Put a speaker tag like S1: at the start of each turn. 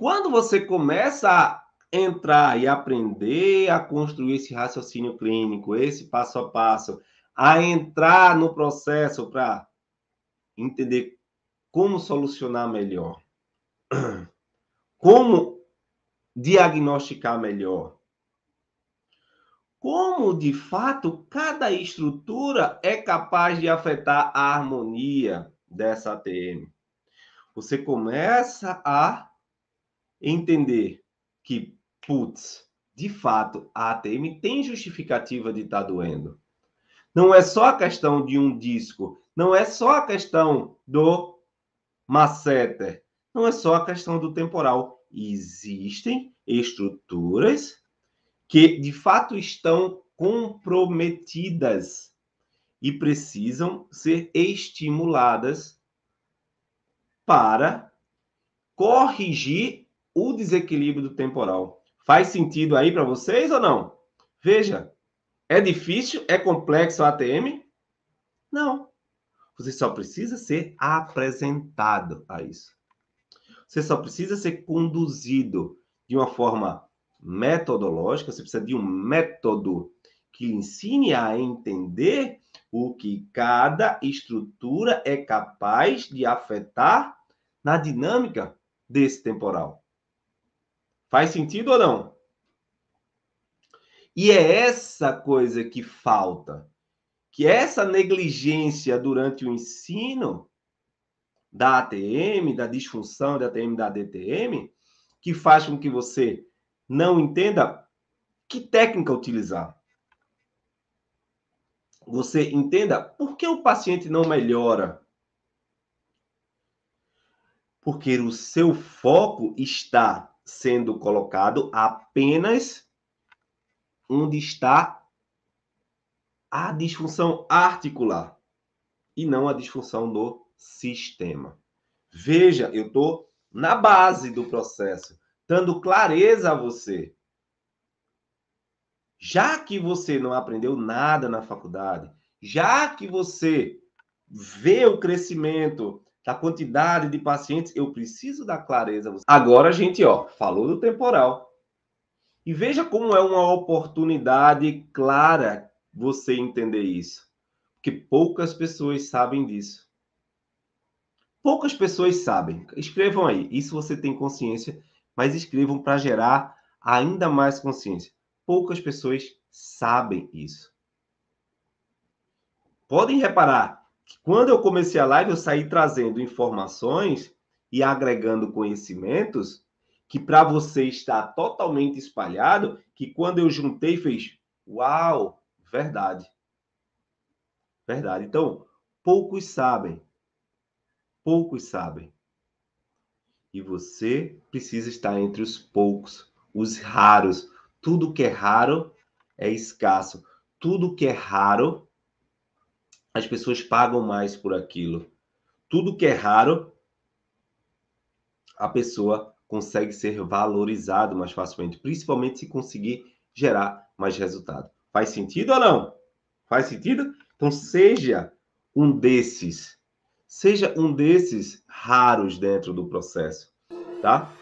S1: quando você começa a entrar e aprender a construir esse raciocínio clínico, esse passo a passo, a entrar no processo para entender como solucionar melhor, como diagnosticar melhor, como de fato cada estrutura é capaz de afetar a harmonia dessa ATM. Você começa a entender que, putz, de fato, a ATM tem justificativa de estar tá doendo. Não é só a questão de um disco, não é só a questão do masseter, não é só a questão do temporal. Existem estruturas que de fato estão comprometidas e precisam ser estimuladas para corrigir o desequilíbrio do temporal. Faz sentido aí para vocês ou não? Veja, é difícil, é complexo o ATM? Não. Você só precisa ser apresentado a isso. Você só precisa ser conduzido de uma forma metodológica, você precisa de um método que ensine a entender o que cada estrutura é capaz de afetar na dinâmica desse temporal. Faz sentido ou não? E é essa coisa que falta, que essa negligência durante o ensino da ATM, da disfunção da ATM da DTM, que faz com que você não entenda que técnica utilizar. Você entenda por que o paciente não melhora. Porque o seu foco está sendo colocado apenas onde está a disfunção articular e não a disfunção do sistema. Veja, eu estou na base do processo dando clareza a você. Já que você não aprendeu nada na faculdade, já que você vê o crescimento da quantidade de pacientes, eu preciso dar clareza. Agora a gente, ó, falou do temporal. E veja como é uma oportunidade clara você entender isso. Porque poucas pessoas sabem disso. Poucas pessoas sabem. Escrevam aí. Isso você tem consciência mas escrevam para gerar ainda mais consciência. Poucas pessoas sabem isso. Podem reparar quando eu comecei a live, eu saí trazendo informações e agregando conhecimentos que para você está totalmente espalhado, que quando eu juntei fez, uau, verdade. Verdade. Então, poucos sabem. Poucos sabem. E você precisa estar entre os poucos, os raros. Tudo que é raro é escasso. Tudo que é raro, as pessoas pagam mais por aquilo. Tudo que é raro, a pessoa consegue ser valorizado mais facilmente, principalmente se conseguir gerar mais resultado. Faz sentido ou não? Faz sentido? Então seja um desses Seja um desses raros dentro do processo, tá?